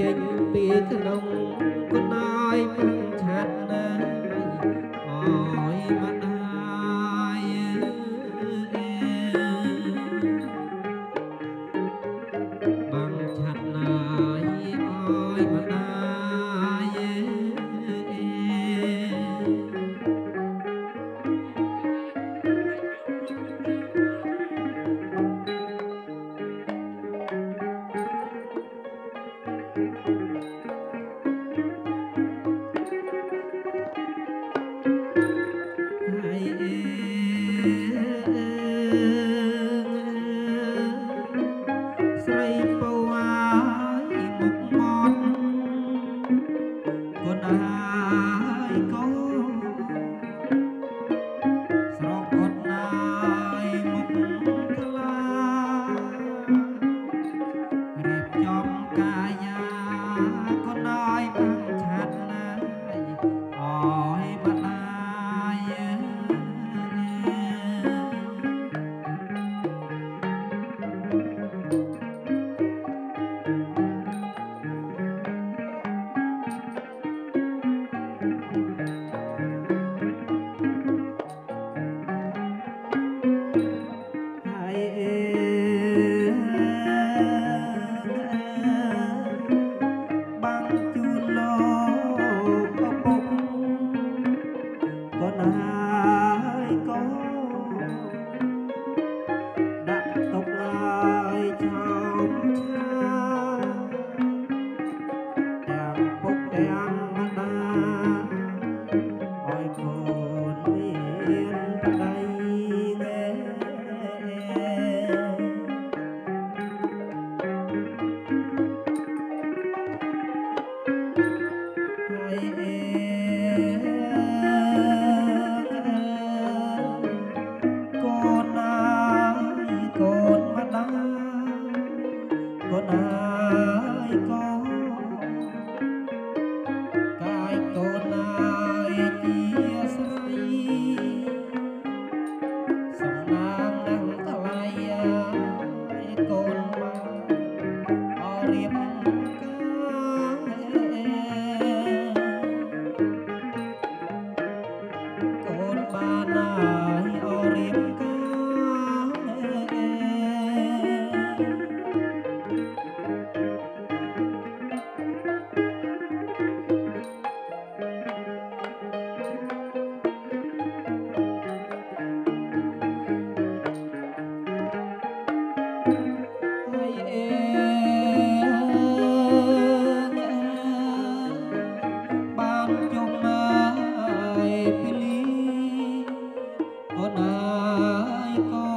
ចេញពីក្នុងកណ្ដា faithful. ក៏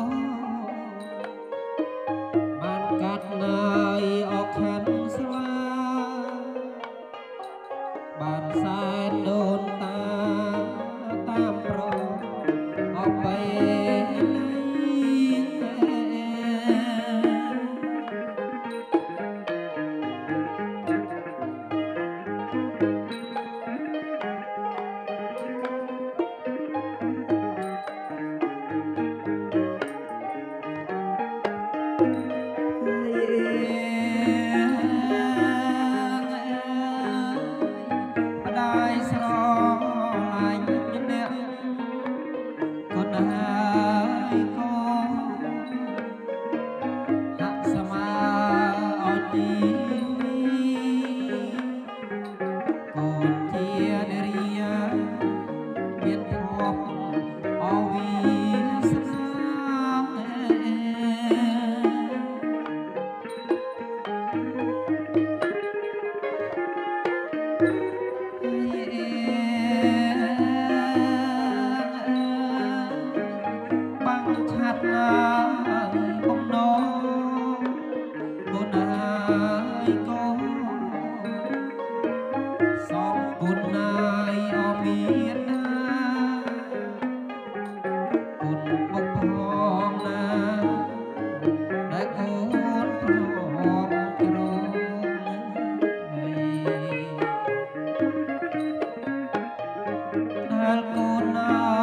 បានកាត់ណាយអកខាន់ស្លាបានសែនដូនតាតាមប្រអបបី now. ឡើងបំណងបុណ្យហើយកូនសំបុណ្យណាយអមានណាគុណបុកផងណាដែលអូនព្រមជ្រោមហើយដែលកូនណា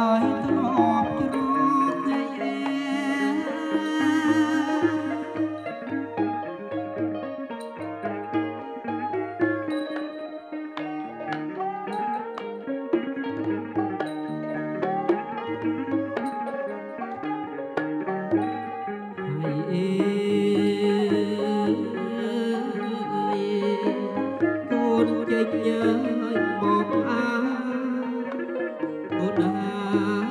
កូ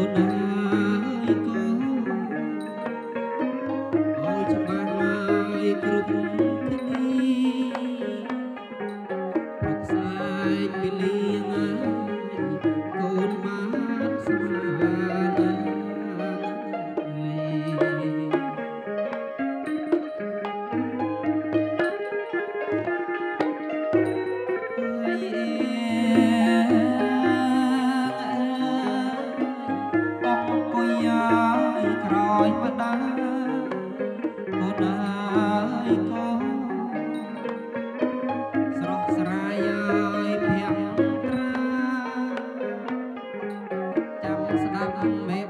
គុណហើយកូនអើយច្បាស់ហើយគ្រប់គ្នាបាក់សាយពីលៀងហើយកូនបានស្មា i me